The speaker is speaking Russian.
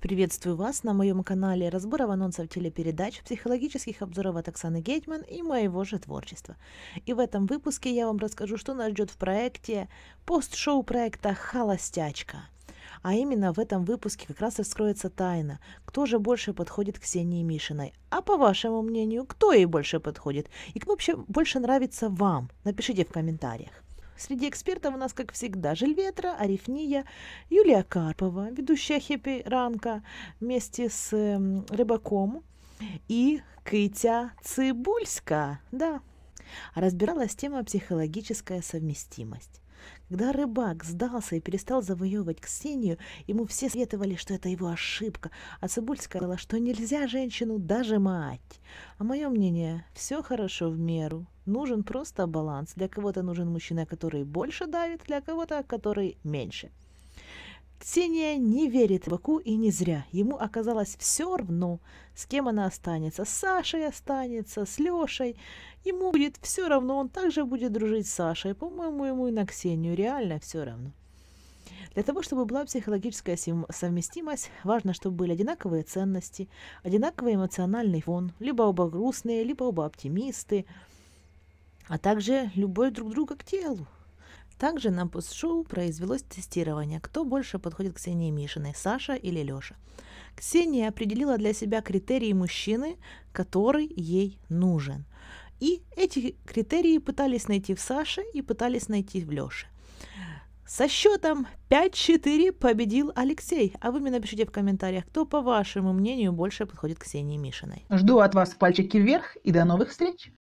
Приветствую вас на моем канале разборов анонсов телепередач, психологических обзоров от Оксаны Гетман и моего же творчества. И в этом выпуске я вам расскажу, что нас ждет в проекте пост-шоу проекта «Холостячка». А именно в этом выпуске как раз раскроется тайна, кто же больше подходит к Ксении Мишиной. А по вашему мнению, кто ей больше подходит? И кто вообще больше нравится вам? Напишите в комментариях. Среди экспертов у нас, как всегда, Жильветра, Арифния, Юлия Карпова, ведущая Хеппи Ранка вместе с э, Рыбаком и Кытя Цибульска. Да, разбиралась тема психологическая совместимость. Когда рыбак сдался и перестал завоевывать Ксению, ему все советовали, что это его ошибка, а Цибульская сказала, что нельзя женщину даже мать. А мое мнение, все хорошо в меру. Нужен просто баланс. Для кого-то нужен мужчина, который больше давит, для кого-то, который меньше. Ксения не верит Баку и не зря. Ему оказалось все равно, с кем она останется. С Сашей останется, с Лешей. Ему будет все равно, он также будет дружить с Сашей. По-моему, ему и на Ксению реально все равно. Для того, чтобы была психологическая совместимость, важно, чтобы были одинаковые ценности, одинаковый эмоциональный фон, либо оба грустные, либо оба оптимисты, а также любовь друг друга к телу. Также на пост-шоу произвелось тестирование, кто больше подходит к Ксении Мишиной, Саша или Леша. Ксения определила для себя критерии мужчины, который ей нужен. И эти критерии пытались найти в Саше и пытались найти в Леше. Со счетом 5-4 победил Алексей. А вы мне напишите в комментариях, кто, по вашему мнению, больше подходит к Ксении Мишиной. Жду от вас пальчики вверх и до новых встреч!